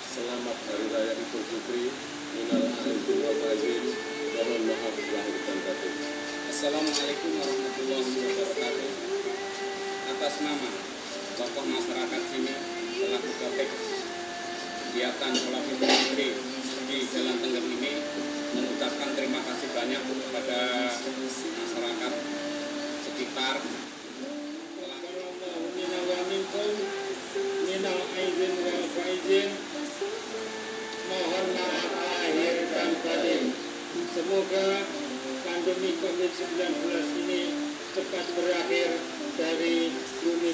Selamat Hari Raya Idul Fitri. Minal aidin wal faizin. Mohon maaf lahir dan batin. Assalamualaikum warahmatullahi wabarakatuh. Atas nama tokoh masyarakat sini selaku Kapek kegiatan sholat pandemi COVID-19 ini cepat berakhir dari pertiwi